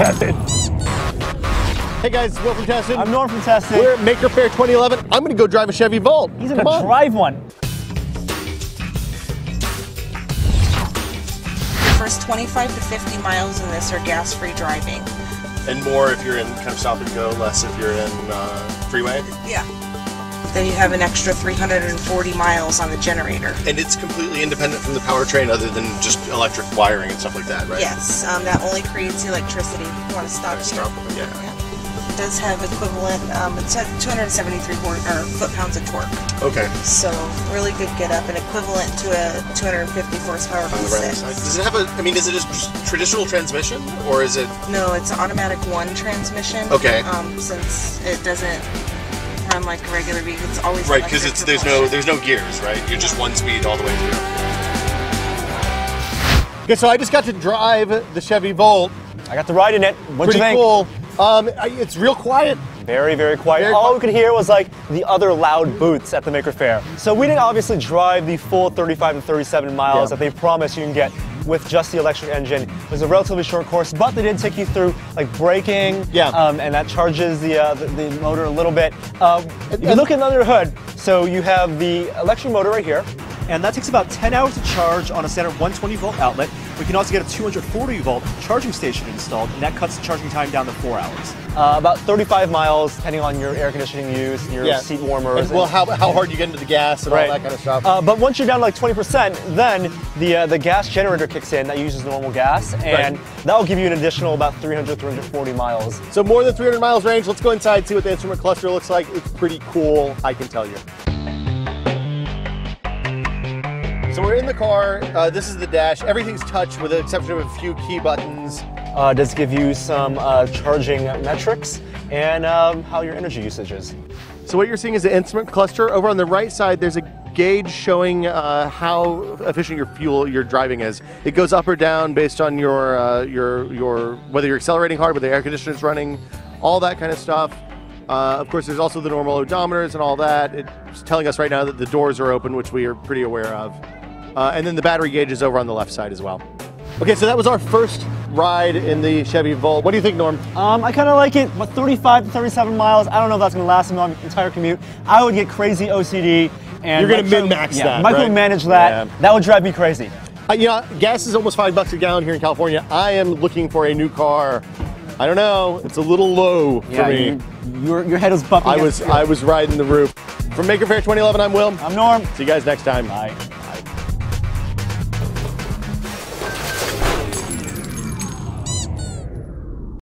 Tested. Hey guys, Will from Tested. I'm Norm from Tested. We're at Maker Faire 2011. I'm gonna go drive a Chevy Volt. He's Come gonna on. drive one. The first 25 to 50 miles in this are gas-free driving. and more if you're in kind of stop and go, less if you're in uh, freeway. Yeah. Then you have an extra 340 miles on the generator. And it's completely independent from the powertrain, other than just electric wiring and stuff like that, right? Yes, um, that only creates electricity. You want to stop here. stop, yeah. It does have equivalent, um, it's at 273 hor- or foot-pounds of torque. Okay. So really good get up and equivalent to a 250 horsepower On the right side. Does it have a? I mean, is it a traditional transmission or is it? No, it's an automatic one transmission. Okay. Um, since it doesn't run like a regular vehicle, it's always Right, because it's there's no there's no gears, right? You're just one speed all the way through. Okay, so I just got to drive the Chevy Volt. I got to ride in it. What'd Pretty you think? cool. Um, it's real quiet. Very, very quiet. Very All qui- we could hear was like the other loud boots at the Maker Faire. So we didn't obviously drive the full 35 and 37 miles Yeah. that they promise you can get with just the electric engine. It was a relatively short course, but they did take you through like braking, Yeah. um, and that charges the, uh, the the motor a little bit. Um, if you look under the hood, so you have the electric motor right here, and that takes about 10 hours to charge on a standard 120 volt outlet. We can also get a 240 volt charging station installed, and that cuts the charging time down to four hours. Uh, about 35 miles, depending on your air conditioning use, your Yeah. seat warmers. And, well, how, how hard you get into the gas and Right. all that kind of stuff. Uh, but once you're down to like 20%, then the uh, the gas generator kicks in that uses normal gas, and that will give you an additional about 300, 340 miles. so more than 300 miles range. Let's go inside, see what the instrument cluster looks like. It's pretty cool, I can tell you. So we're in the car. Uh, this is the dash. Everything's touch with the exception of a few key buttons. Uh, does give you some uh, charging metrics and um, how your energy usage is. So what you're seeing is the instrument cluster. Over on the right side, there's a gauge showing uh, how efficient your fuel your driving is. It goes up or down based on your uh, your your whether you're accelerating hard, whether the air conditioner is running, all that kind of stuff. Uh, of course, there's also the normal odometers and all that. It's telling us right now that the doors are open, which we are pretty aware of. Uh, and then the battery gauge is over on the left side as well. Okay, so that was our first ride in the Chevy Volt. What do you think, Norm? Um, I kind of like it, but 35 to 37 miles. I don't know if that's going to last me my entire commute. I would get crazy OCD. And You're gonna micro- min-max yeah, that, right? Micromanage that. Yeah. That would drive me crazy. Uh, you know, gas is almost five bucks a gallon here in California. I am looking for a new car. I don't know. It's a little low for me. you- your, your head was bumping. I was I was riding the roof. From Maker Faire 2011, I'm Will. I'm Norm. See you guys next time. Bye.